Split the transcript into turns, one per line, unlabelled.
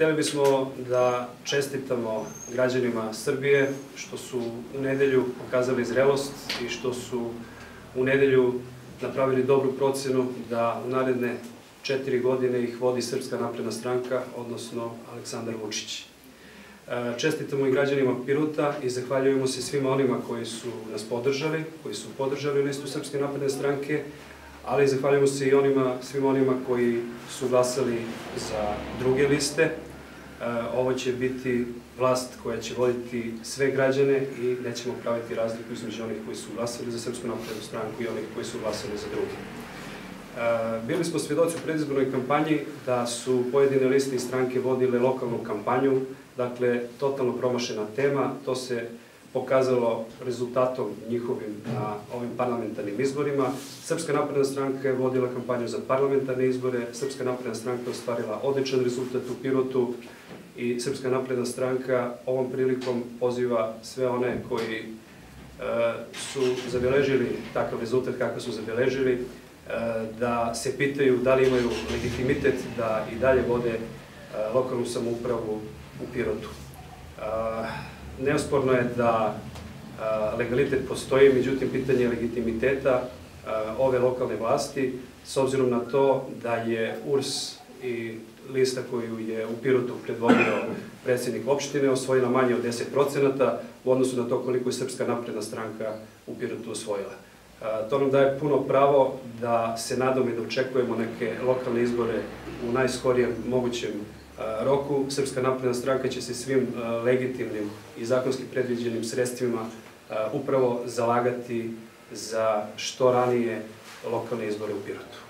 hteli bismo da čestitamo građanima Srbije što su u nedelju pokazali zrelost i što su u nedelju napravili dobru procenu da u naredne četiri godine ih vodi Srpska napredna stranka, odnosno Aleksandar Vučić. E, čestitamo i građanima Piruta i zahvaljujemo se svima onima koji su nas podržali, koji su podržali listu Srpske napredne stranke, ali zahvaljujemo se i onima, svima onima koji su glasali za druge liste. Ovo će biti vlast koja će voditi sve građane i nećemo praviti razliku između onih koji su glasali za Srpsku naprednu stranku i onih koji su glasali za druge. E, bili smo svjedoci u predizbornoj kampanji da su pojedine liste i stranke vodile lokalnu kampanju, dakle, totalno promašena tema, to se pokazalo rezultatom njihovim na ovim parlamentarnim izborima. Srpska napredna stranka je vodila kampanju za parlamentarne izbore, Srpska napredna stranka je ostvarila odličan rezultat u Pirotu i Srpska napredna stranka ovom prilikom poziva sve one koji e, su zabeležili takav rezultat kako su zabeležili, e, da se pitaju da li imaju legitimitet da i dalje vode e, lokalnu samoupravu u Pirotu. Neosporno je da legalitet postoji, međutim pitanje legitimiteta ove lokalne vlasti, s obzirom na to da je URS i lista koju je u Pirotu predvodio predsjednik opštine osvojila manje od 10% u odnosu na to koliko je Srpska napredna stranka u Pirotu osvojila. To nam daje puno pravo da se nadamo i da očekujemo neke lokalne izbore u najskorijem mogućem roku Srpska napredna stranka će se svim legitimnim i zakonski predviđenim sredstvima upravo zalagati za što ranije lokalne izbore u Pirotu.